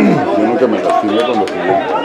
Yo nunca me lastimé cuando jugué.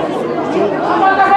Vamos